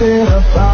then